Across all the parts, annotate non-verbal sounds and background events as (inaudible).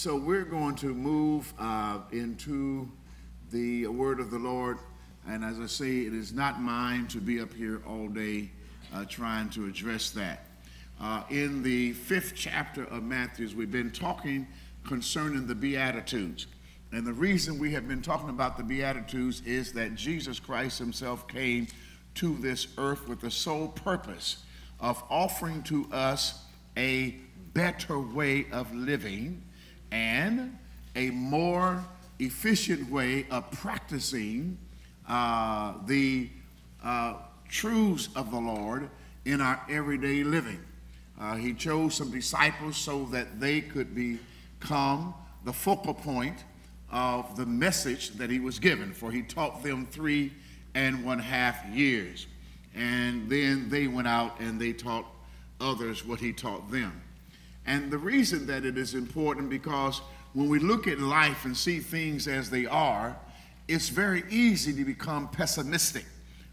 So we're going to move uh, into the word of the Lord. And as I say, it is not mine to be up here all day uh, trying to address that. Uh, in the fifth chapter of Matthew's, we've been talking concerning the Beatitudes. And the reason we have been talking about the Beatitudes is that Jesus Christ himself came to this earth with the sole purpose of offering to us a better way of living and a more efficient way of practicing uh, the uh, truths of the Lord in our everyday living. Uh, he chose some disciples so that they could become the focal point of the message that he was given, for he taught them three and one half years. And then they went out and they taught others what he taught them. And the reason that it is important because when we look at life and see things as they are, it's very easy to become pessimistic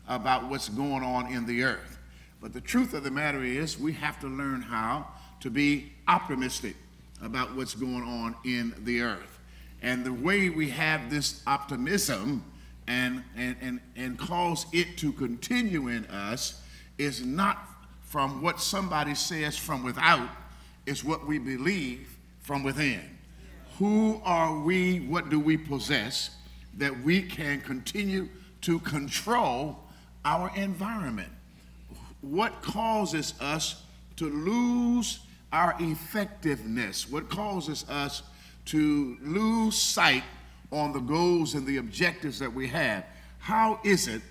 about what's going on in the earth. But the truth of the matter is, we have to learn how to be optimistic about what's going on in the earth. And the way we have this optimism and, and, and, and cause it to continue in us is not from what somebody says from without, it's what we believe from within. Who are we? What do we possess that we can continue to control our environment? What causes us to lose our effectiveness? What causes us to lose sight on the goals and the objectives that we have. How is it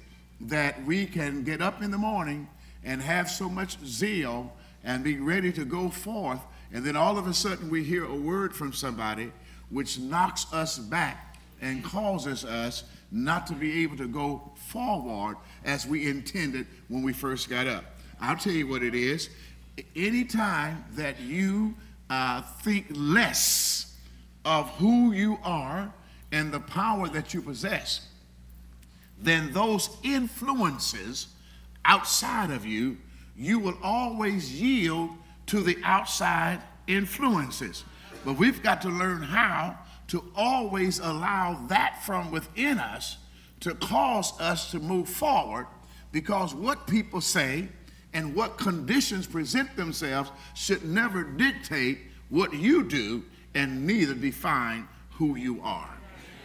that we can get up in the morning and have so much zeal and be ready to go forth, and then all of a sudden we hear a word from somebody which knocks us back and causes us not to be able to go forward as we intended when we first got up? I'll tell you what it is. Anytime that you uh, think less of who you are, and the power that you possess, then those influences outside of you, you will always yield to the outside influences. But we've got to learn how to always allow that from within us to cause us to move forward because what people say and what conditions present themselves should never dictate what you do and neither define who you are.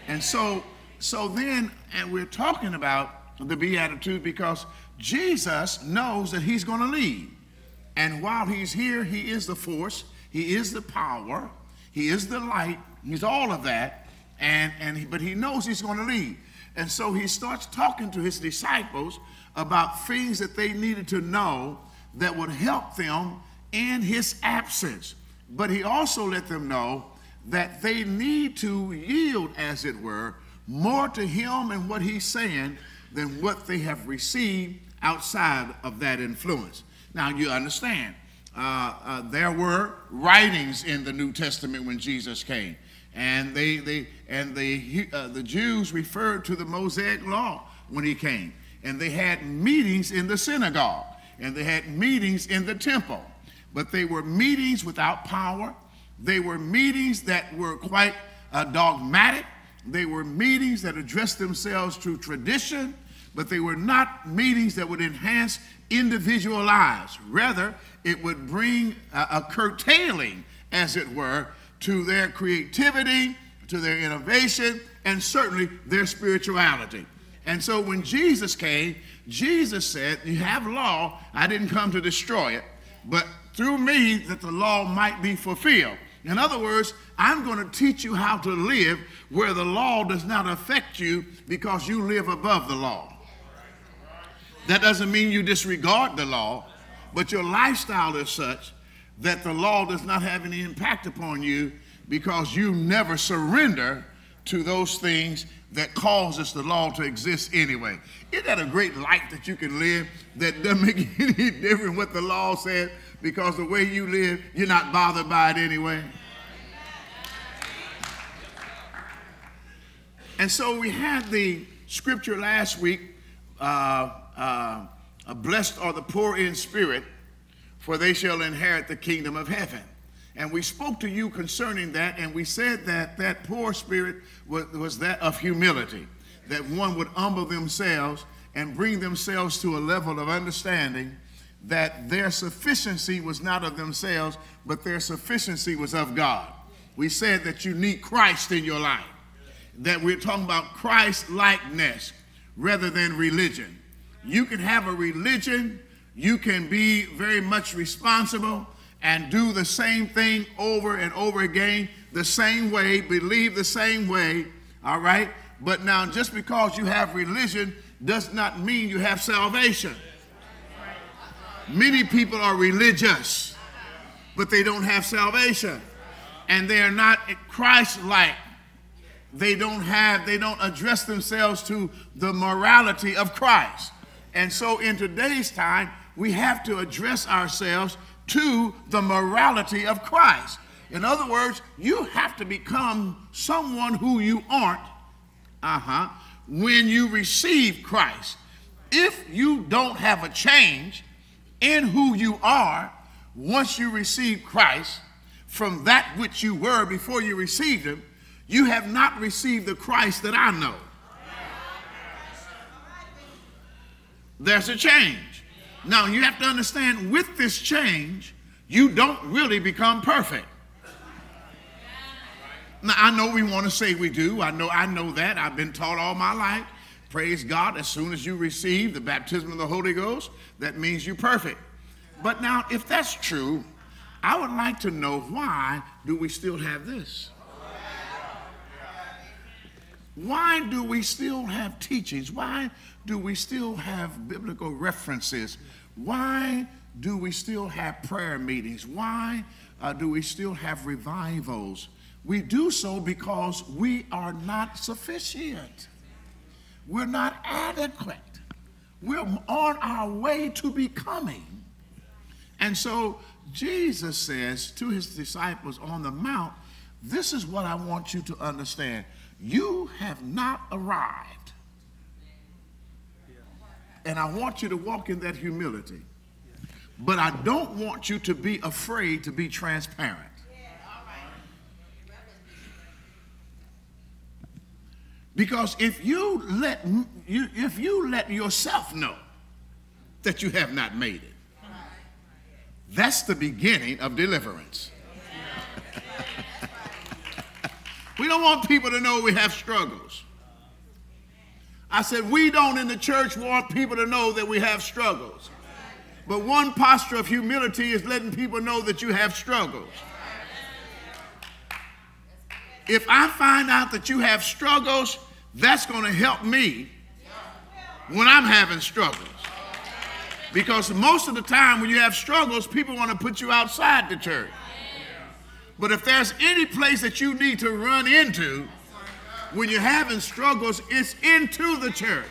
And so, so then, and we're talking about the Beatitude because Jesus knows that he's going to lead. And while he's here, he is the force, he is the power, he is the light, he's all of that. And, and he, but he knows he's going to lead. And so he starts talking to his disciples about things that they needed to know that would help them in his absence. But he also let them know that they need to yield, as it were, more to him and what he's saying than what they have received outside of that influence. Now, you understand, uh, uh, there were writings in the New Testament when Jesus came, and they, they and the uh, the Jews referred to the Mosaic Law when he came, and they had meetings in the synagogue, and they had meetings in the temple, but they were meetings without power they were meetings that were quite uh, dogmatic. They were meetings that addressed themselves to tradition, but they were not meetings that would enhance individual lives. Rather, it would bring a, a curtailing, as it were, to their creativity, to their innovation, and certainly their spirituality. And so when Jesus came, Jesus said, You have law, I didn't come to destroy it, but through me that the law might be fulfilled. In other words, I'm going to teach you how to live where the law does not affect you because you live above the law. That doesn't mean you disregard the law, but your lifestyle is such that the law does not have any impact upon you because you never surrender to those things that causes the law to exist anyway. Isn't that a great life that you can live that doesn't make (laughs) any difference what the law says because the way you live, you're not bothered by it anyway. And so we had the scripture last week uh, uh, Blessed are the poor in spirit, for they shall inherit the kingdom of heaven. And we spoke to you concerning that, and we said that that poor spirit was, was that of humility, that one would humble themselves and bring themselves to a level of understanding that their sufficiency was not of themselves, but their sufficiency was of God. We said that you need Christ in your life, that we're talking about Christ likeness rather than religion. You can have a religion, you can be very much responsible and do the same thing over and over again, the same way, believe the same way, all right? But now, just because you have religion does not mean you have salvation. Many people are religious, but they don't have salvation. And they are not Christ like. They don't have, they don't address themselves to the morality of Christ. And so in today's time, we have to address ourselves to the morality of Christ. In other words, you have to become someone who you aren't, uh huh, when you receive Christ. If you don't have a change in who you are once you receive Christ from that which you were before you received Him, you have not received the Christ that I know. There's a change. Now, you have to understand with this change, you don't really become perfect. Now, I know we want to say we do. I know, I know that. I've been taught all my life. Praise God, as soon as you receive the baptism of the Holy Ghost, that means you're perfect. But now, if that's true, I would like to know why do we still have this? Why do we still have teachings? Why do we still have biblical references? Why do we still have prayer meetings? Why uh, do we still have revivals? We do so because we are not sufficient. We're not adequate. We're on our way to becoming. And so Jesus says to his disciples on the mount, This is what I want you to understand. You have not arrived. And I want you to walk in that humility. But I don't want you to be afraid to be transparent. Because if you let if you let yourself know that you have not made it, that's the beginning of deliverance. We don't want people to know we have struggles. I said, we don't in the church want people to know that we have struggles. But one posture of humility is letting people know that you have struggles. If I find out that you have struggles, that's going to help me when I'm having struggles. Because most of the time when you have struggles, people want to put you outside the church. But if there's any place that you need to run into when you're having struggles, it's into the church.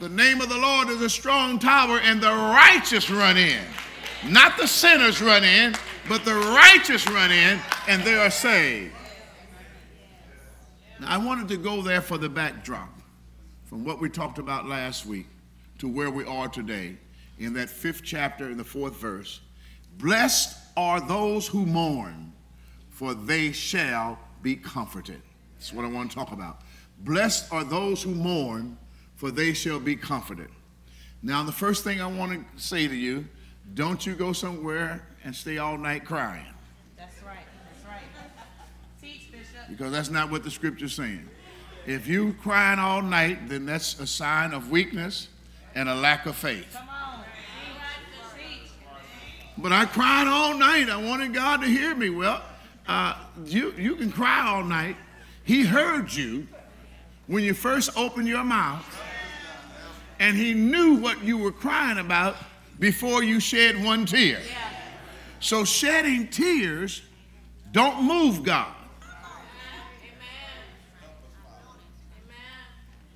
The name of the Lord is a strong tower, and the righteous run in. Not the sinners run in, but the righteous run in, and they are saved. Now, I wanted to go there for the backdrop from what we talked about last week to where we are today in that fifth chapter in the fourth verse. Blessed are those who mourn, for they shall be comforted. That's what I want to talk about. Blessed are those who mourn, for they shall be comforted. Now, the first thing I want to say to you don't you go somewhere and stay all night crying. That's right. That's right. Teach, Bishop. Because that's not what the scripture's saying. If you crying all night, then that's a sign of weakness and a lack of faith. Come on. But I cried all night. I wanted God to hear me. Well, uh, you, you can cry all night. He heard you when you first opened your mouth, and He knew what you were crying about before you shed one tear. So shedding tears don't move God.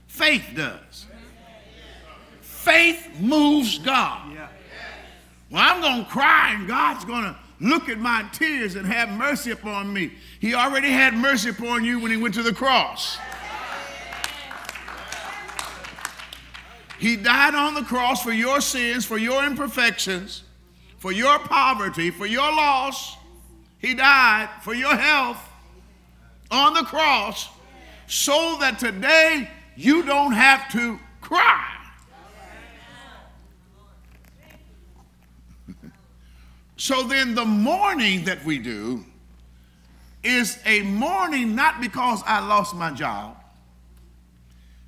Faith does. Faith moves God. Well, I'm going to cry and God's going to look at my tears and have mercy upon me. He already had mercy upon you when he went to the cross. He died on the cross for your sins, for your imperfections, for your poverty, for your loss. He died for your health on the cross so that today you don't have to cry. So then, the mourning that we do is a mourning not because I lost my job,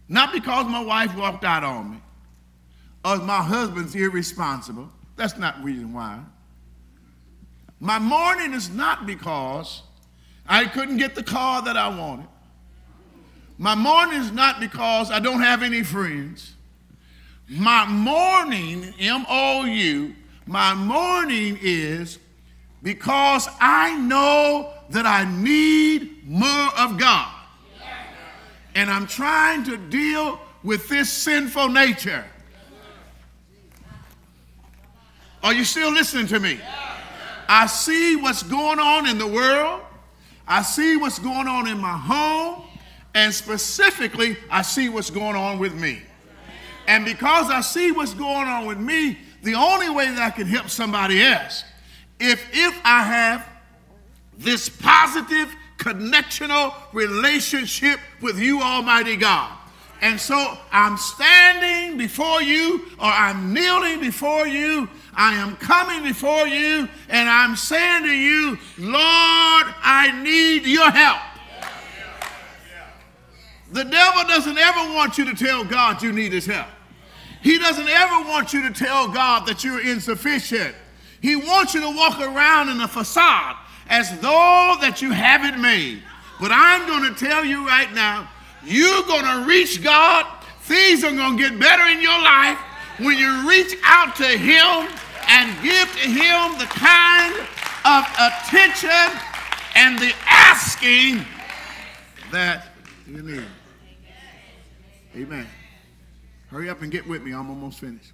not because my wife walked out on me, or my husband's irresponsible. That's not the reason why. My mourning is not because I couldn't get the car that I wanted. My mourning is not because I don't have any friends. My mourning, M O U, my mourning is because I know that I need more of God. And I'm trying to deal with this sinful nature. Are you still listening to me? I see what's going on in the world. I see what's going on in my home. And specifically, I see what's going on with me. And because I see what's going on with me, the only way that I can help somebody else, if, if I have this positive connectional relationship with you, Almighty God. And so I'm standing before you, or I'm kneeling before you, I am coming before you, and I'm saying to you, Lord, I need your help. The devil doesn't ever want you to tell God you need his help. He doesn't ever want you to tell God that you're insufficient. He wants you to walk around in a facade as though that you haven't made. But I'm going to tell you right now, you're going to reach God. Things are going to get better in your life when you reach out to Him and give to Him the kind of attention and the asking that you need. Amen. Hurry up and get with me. I'm almost finished.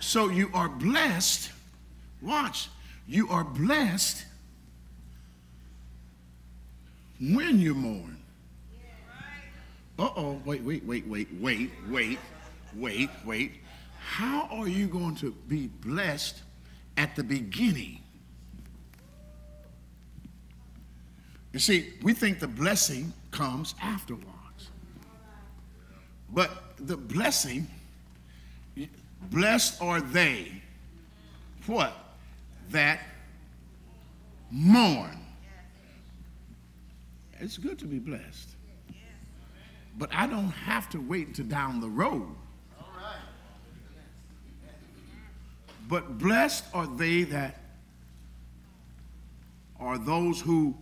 So you are blessed. Watch. You are blessed when you mourn. Uh oh. Wait, wait, wait, wait, wait, wait, wait, wait. How are you going to be blessed at the beginning? You see, we think the blessing comes afterwards. But the blessing, blessed are they, what? That mourn. It's good to be blessed. But I don't have to wait to down the road. But blessed are they that are those who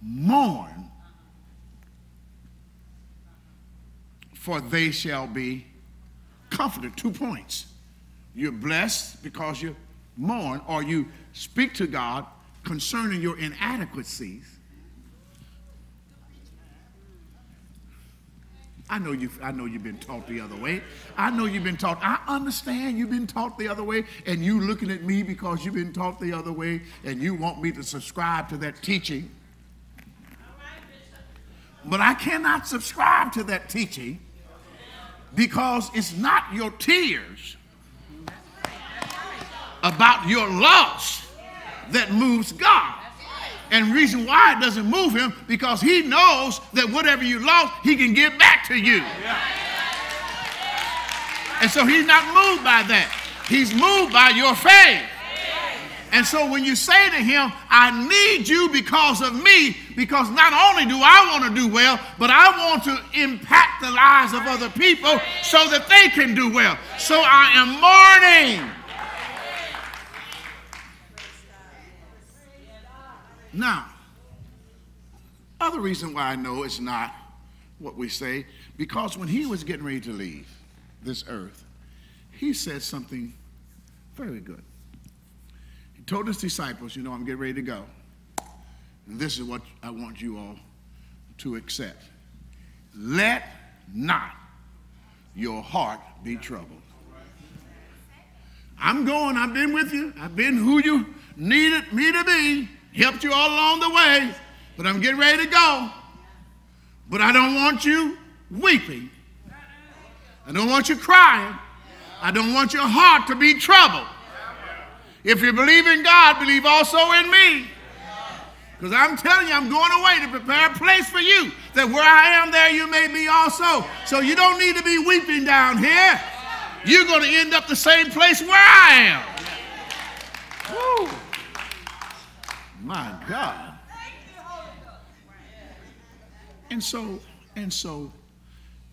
mourn, for they shall be comforted. Two points. You're blessed because you mourn, or you speak to God concerning your inadequacies I know you I know you've been taught the other way. I know you've been taught. I understand you've been taught the other way, and you looking at me because you've been taught the other way, and you want me to subscribe to that teaching. But I cannot subscribe to that teaching because it's not your tears about your loss that moves God. And reason why it doesn't move him because he knows that whatever you lost, he can give back to you. And so he's not moved by that. He's moved by your faith. And so when you say to him, I need you because of me, because not only do I want to do well, but I want to impact the lives of other people so that they can do well. So I am mourning. Now, other reason why I know it's not what we say, because when he was getting ready to leave this earth, he said something very good. Told his disciples, You know, I'm getting ready to go. And this is what I want you all to accept. Let not your heart be troubled. I'm going, I've been with you, I've been who you needed me to be helped you all along the way, but I'm getting ready to go. But I don't want you weeping. I don't want you crying. I don't want your heart to be troubled. If you believe in God, believe also in me. Because I'm telling you, I'm going away to prepare a place for you, that where I am, there you may be also. So you don't need to be weeping down here. You're going to end up the same place where I am. Woo. My God. And so, and so,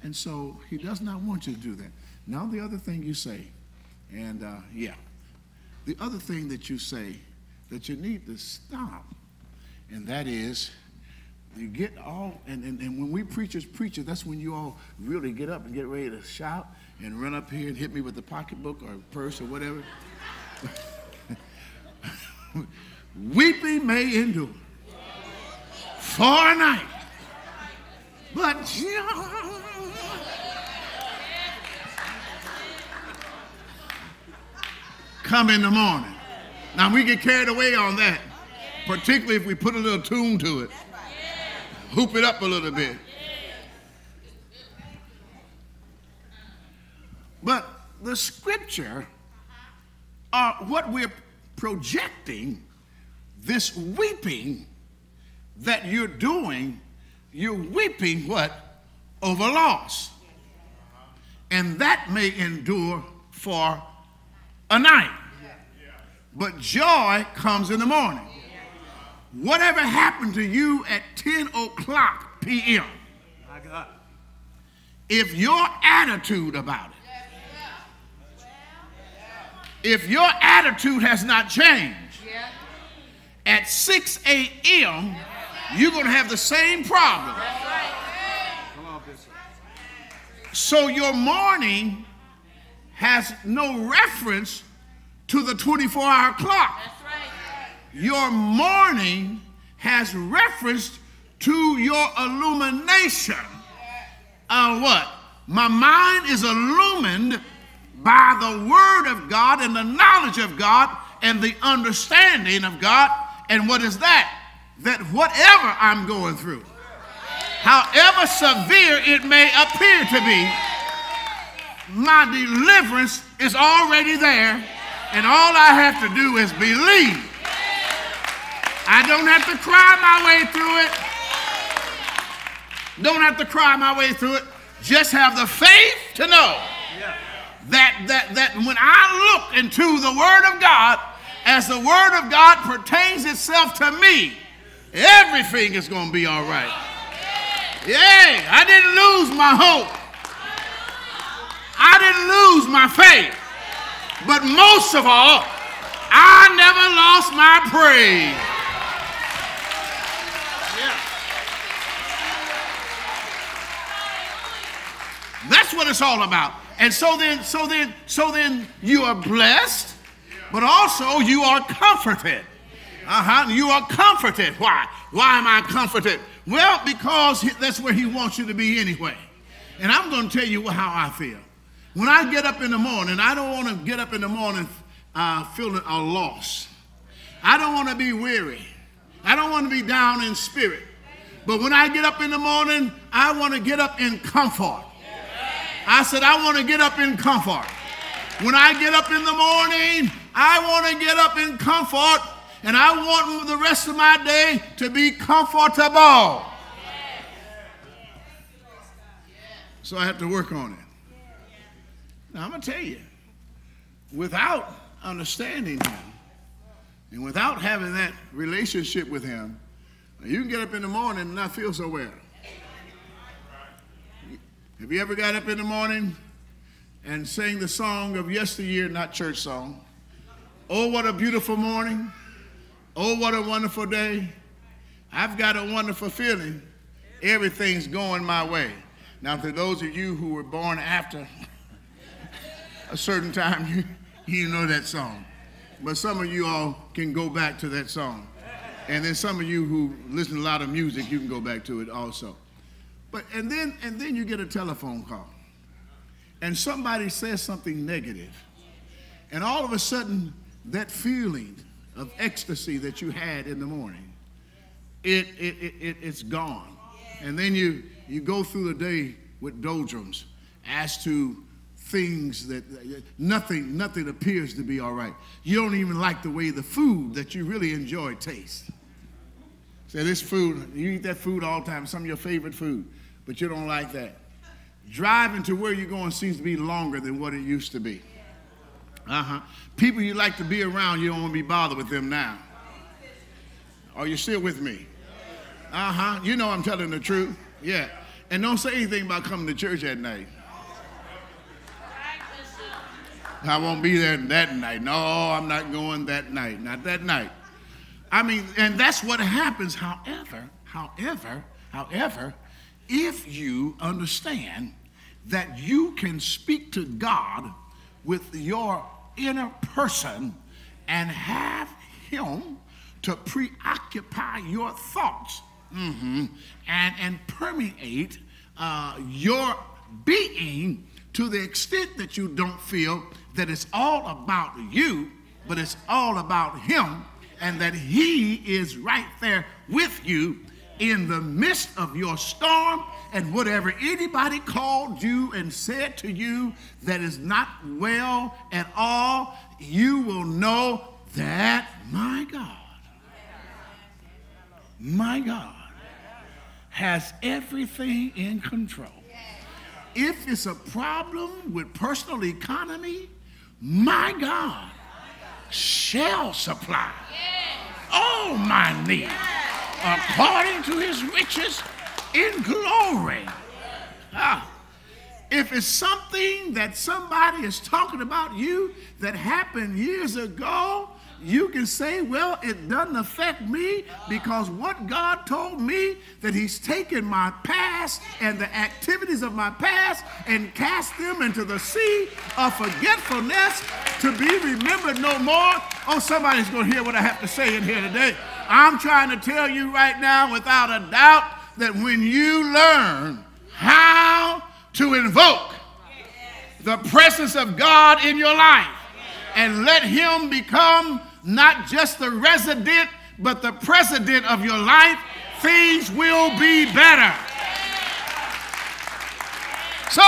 and so, he does not want you to do that. Now, the other thing you say, and uh, yeah, the other thing that you say that you need to stop and that is you get all, and, and, and when we preachers preach it, that's when you all really get up and get ready to shout and run up here and hit me with the pocketbook or purse or whatever. (laughs) Weeping may endure for a night, but come in the morning. Now we get carried away on that particularly if we put a little tune to it. Hoop it up a little bit. But the scripture are what we're projecting, this weeping that you're doing, you're weeping what? Over loss. And that may endure for a night. But joy comes in the morning whatever happened to you at 10 o'clock p.m., if your attitude about it, if your attitude has not changed, at 6 a.m., you're going to have the same problem. So your morning has no reference to the 24 hour clock your morning has reference to your illumination of what? My mind is illumined by the Word of God and the knowledge of God and the understanding of God. And what is that? That whatever I'm going through, however severe it may appear to be, my deliverance is already there, and all I have to do is believe I don't have to cry my way through it. Don't have to cry my way through it. Just have the faith to know that, that, that when I look into the Word of God, as the Word of God pertains itself to me, everything is going to be all right. Yeah, I didn't lose my hope. I didn't lose my faith. But most of all, I never lost my praise. That's what it's all about. And so then, so then, so then you are blessed, but also you are comforted. Uh-huh. You are comforted. Why? Why am I comforted? Well, because that's where he wants you to be anyway. And I'm going to tell you how I feel. When I get up in the morning, I don't want to get up in the morning uh, feeling a loss. I don't want to be weary. I don't want to be down in spirit. But when I get up in the morning, I want to get up in comfort. I said, I want to get up in comfort. When I get up in the morning, I want to get up in comfort and I want the rest of my day to be comfortable. So I have to work on it. Now I'm going to tell you, without understanding Him and without having that relationship with Him, you can get up in the morning and not feel so well. Have you ever got up in the morning and sang the song of yesteryear, not church song? Oh, what a beautiful morning. Oh, what a wonderful day. I've got a wonderful feeling. Everything's going my way. Now, to those of you who were born after a certain time, you, (laughs) you know that song. But some of you all can go back to that song. And then some of you who listen to a lot of music, you can go back to it also. But and then and then you get a telephone call. And somebody says something negative. And all of a sudden, that feeling of ecstasy that you had in the morning, it, it, it, it it's gone. And then you, you go through the day with doldrums as to things that nothing nothing appears to be all right. You don't even like the way the food that you really enjoy tastes. Say this food, you eat that food all the time, some of your favorite food, but you don't like that. Driving to where you're going seems to be longer than what it used to be. Uh-huh. People you like to be around, you don't want to be bothered with them now. Are you still with me? Uh-huh. You know I'm telling the truth. Yeah. And don't say anything about coming to church at night. I won't be there that night. No, I'm not going that night. Not that night. I mean, and that's what happens. However, however, however, if you understand that you can speak to God with your inner person and have Him to preoccupy your thoughts mm-hmm, and, and permeate uh, your being to the extent that you don't feel that it's all about you, but it's all about Him, and that He is right there with you in the midst of your storm and whatever anybody called you and said to you that is not well at all, you will know that my God, my God has everything in control. If it's a problem with personal economy, my God shall supply all my needs according to his riches in glory. Ah, if it's something that somebody is talking about you that happened years ago, you can say, well, it doesn't affect me because what God told me that He's taken my past and the activities of my past and cast them into the sea of forgetfulness to be remembered no more. Oh, somebody's going to hear what I have to say in here today. I'm trying to tell you right now without a doubt that when you learn how to invoke the presence of God in your life and let Him become not just the resident, but the president of your life, things will be better. So,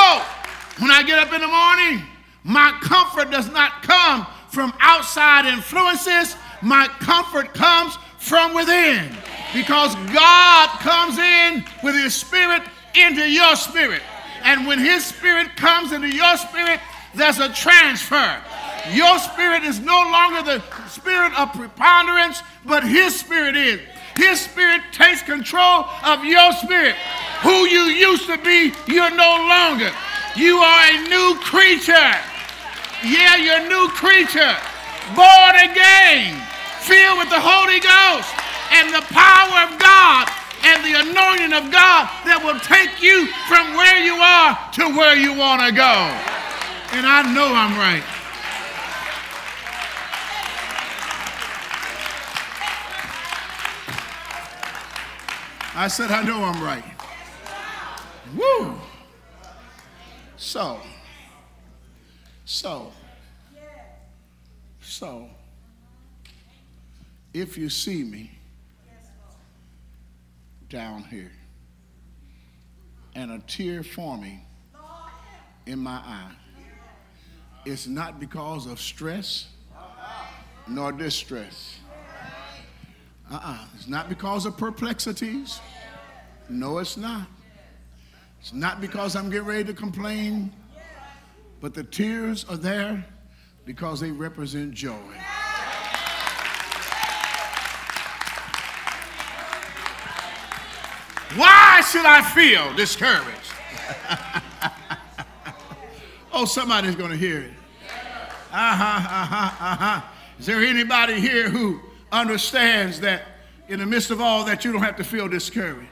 when I get up in the morning, my comfort does not come from outside influences, my comfort comes from within. Because God comes in with His Spirit into your spirit. And when His Spirit comes into your spirit, there's a transfer. Your spirit is no longer the spirit of preponderance, but His spirit is. His spirit takes control of your spirit. Who you used to be, you're no longer. You are a new creature. Yeah, you're a new creature. Born again, filled with the Holy Ghost and the power of God and the anointing of God that will take you from where you are to where you want to go. And I know I'm right. I said, I know I'm right. Woo! So, so, so, if you see me down here and a tear forming in my eye, it's not because of stress nor distress. Uh-uh. It's not because of perplexities. No, it's not. It's not because I'm getting ready to complain, but the tears are there because they represent joy. Why should I feel discouraged? (laughs) oh, somebody's going to hear it. Uh huh, uh huh, uh huh. Is there anybody here who understands that in the midst of all that, you don't have to feel discouraged?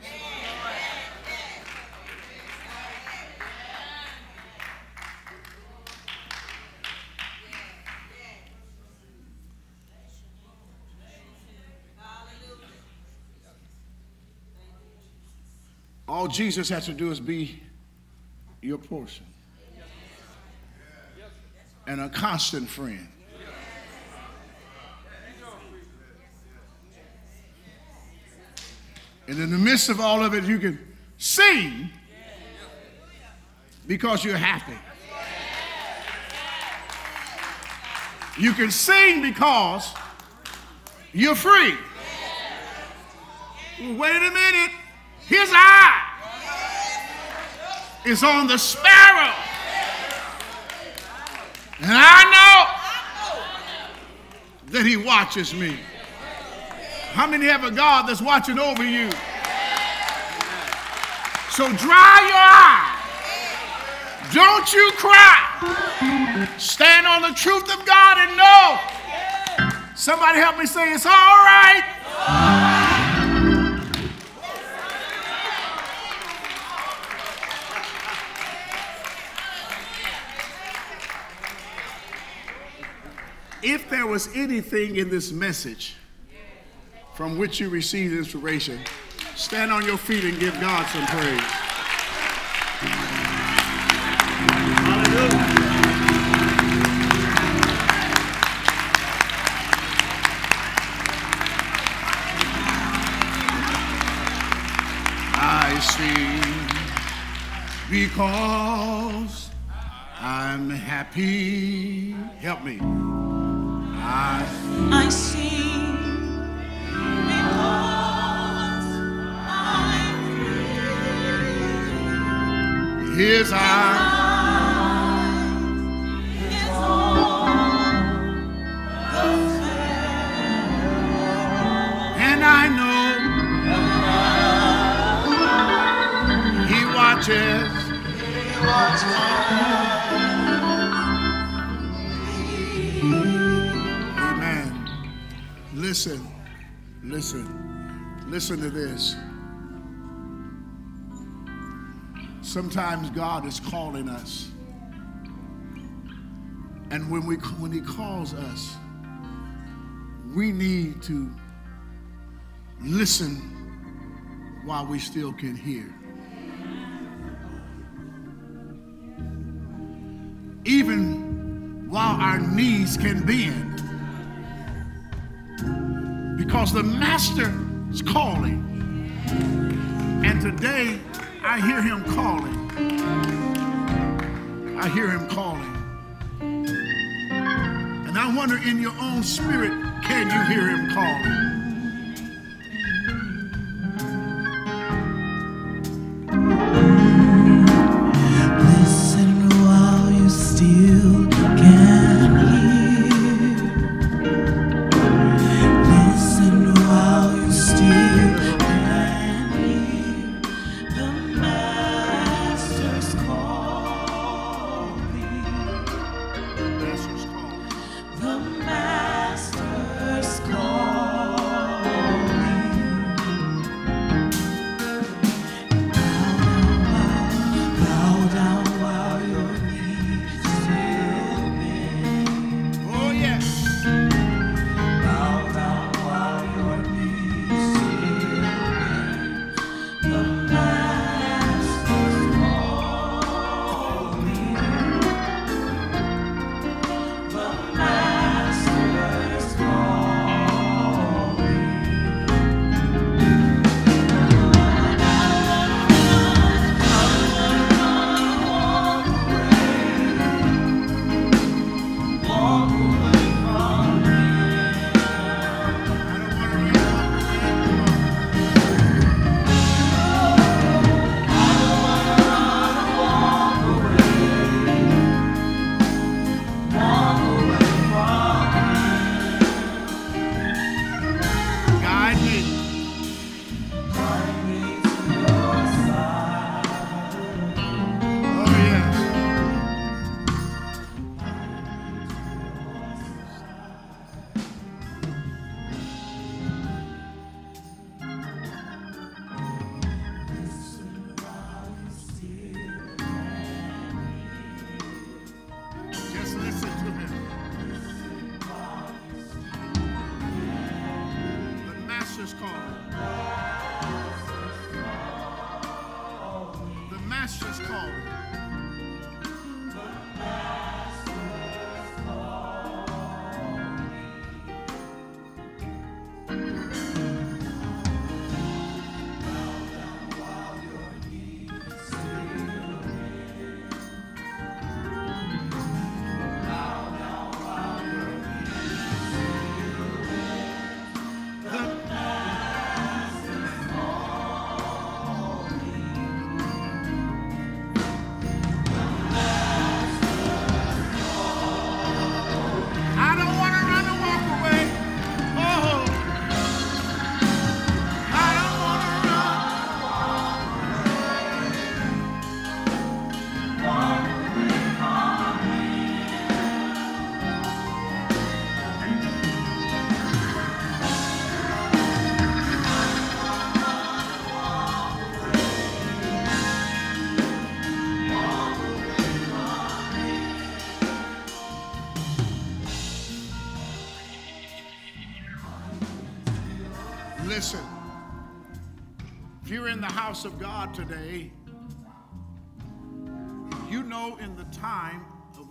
All Jesus has to do is be your portion and a constant friend. And in the midst of all of it, you can sing because you're happy. You can sing because you're free. Wait a minute. His eye is on the sparrow. And I know that he watches me. How many have a God that's watching over you? So dry your eye. Don't you cry. Stand on the truth of God and know. Somebody help me say it's all right. If there was anything in this message from which you received inspiration, stand on your feet and give God some praise. I sing because I'm happy. Help me. Is and I know he watches. Amen. Listen, listen, listen to this. Sometimes God is calling us. And when, we, when He calls us, we need to listen while we still can hear. Even while our knees can bend. Because the Master is calling. And today, I hear Him calling. I hear Him calling. And I wonder in your own spirit, can you hear Him calling?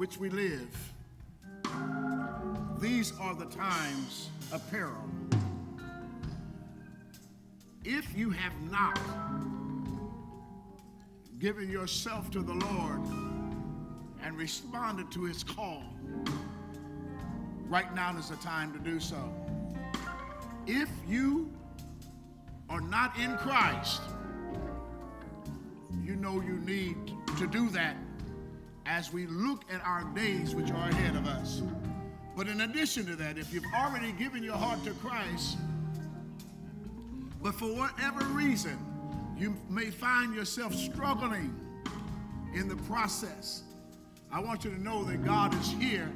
Which we live, these are the times of peril. If you have not given yourself to the Lord and responded to his call, right now is the time to do so. If you are not in Christ, you know you need to do that as we look at our days which are ahead of us. But in addition to that, if you've already given your heart to Christ, but for whatever reason, you may find yourself struggling in the process, I want you to know that God is here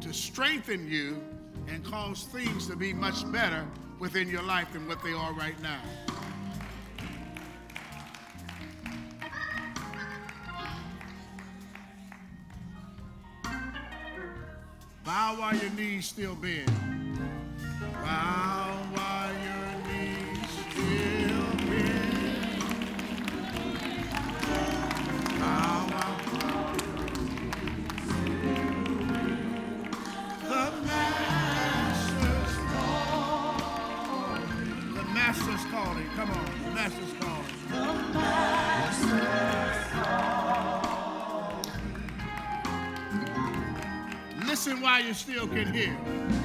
to strengthen you and cause things to be much better within your life than what they are right now. Bow while your knees still bend. Bow while your knees still bend. Bow while the master's calling. The master's calling. Come on, the master's calling. While you still can hear.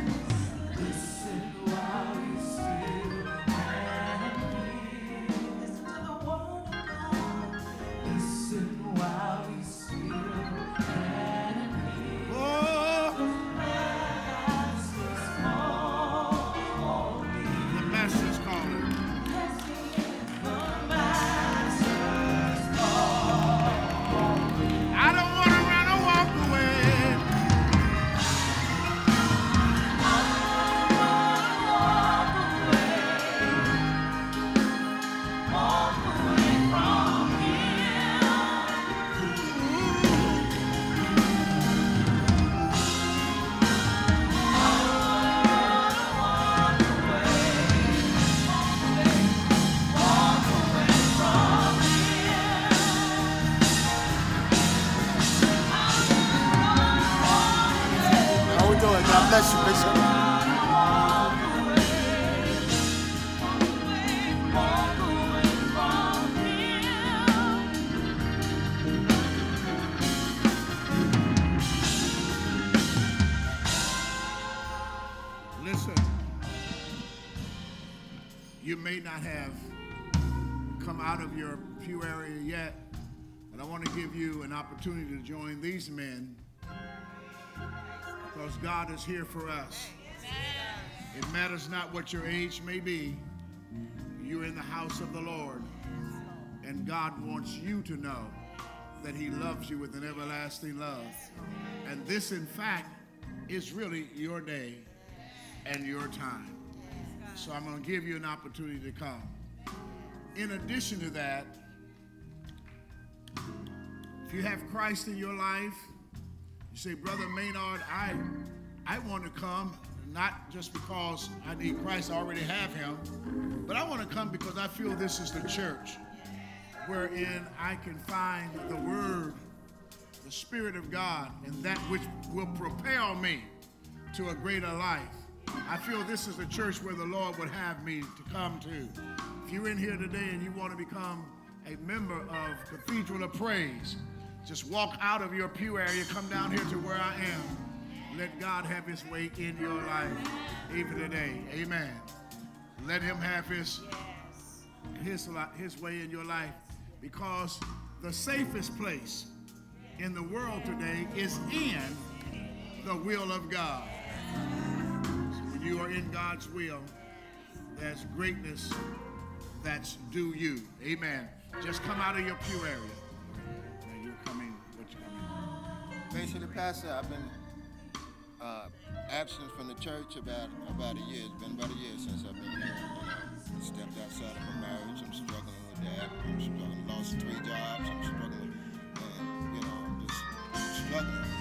You may not have come out of your pew area yet, but I want to give you an opportunity to join these men because God is here for us. It matters not what your age may be, you're in the house of the Lord, and God wants you to know that He loves you with an everlasting love. And this, in fact, is really your day and your time. So I'm going to give you an opportunity to come. In addition to that, if you have Christ in your life, you say, Brother Maynard, I, I want to come not just because I need Christ, I already have him, but I want to come because I feel this is the church wherein I can find the Word, the Spirit of God, and that which will propel me to a greater life. I feel this is the church where the Lord would have me to come to. If you're in here today and you want to become a member of Cathedral of Praise, just walk out of your pew area, come down here to where I am. Let God have his way in your life, even today. Amen. Let him have his his, his way in your life because the safest place in the world today is in the will of God. You are in God's will, there's greatness that's due you. Amen. Just come out of your pew area. Now you're coming, what you coming? Basically, Pastor, I've been uh, absent from the church about about a year. It's been about a year since I've been here. Know, stepped outside of my marriage. I'm struggling with that. I'm struggling. Lost three jobs. I'm struggling, and you know, I'm just struggling.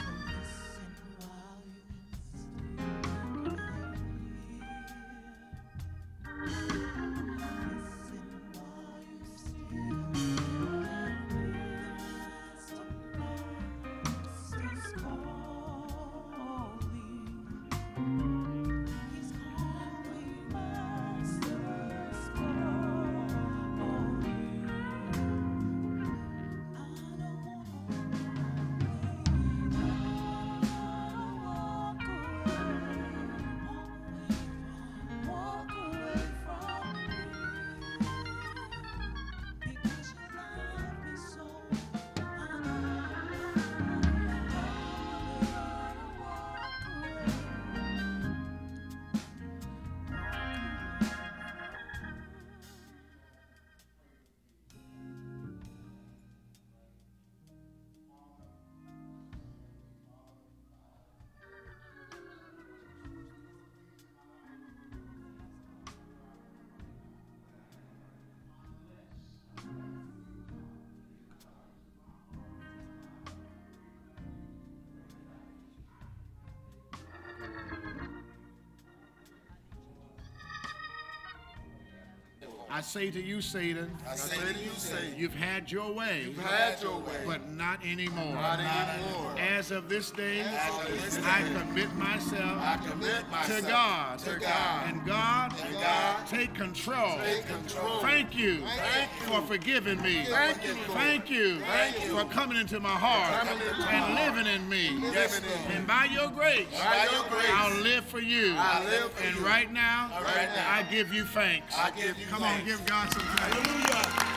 I say to you, Satan, I say to you, Satan, you've had your way, you've had your way, but not anymore. not anymore. As of this day, of this I day, commit myself I commit myself to God. to God. And God, And God, take control. take control. Thank you Thank you. for forgiving me. Thank you, Thank you Thank you. for coming into my heart and living in me. Living in. And by your grace, By your grace, I'll live for you. I'll live for and you. right now, Right now, I give you thanks. I give you Come on, give God some thanks. Hallelujah.